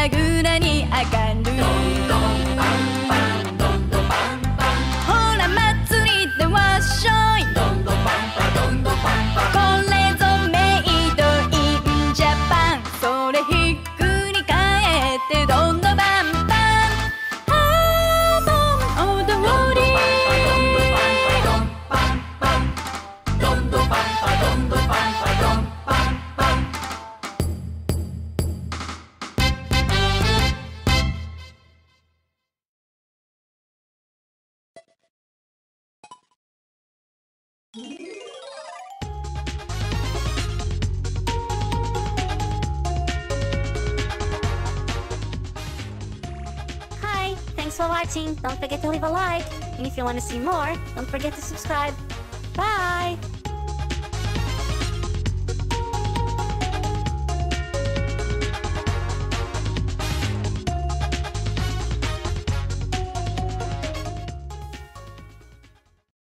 やぐらに上がどんどん Hi, thanks for watching. Don't forget to leave a like. And if you want to see more, don't forget to subscribe. Bye!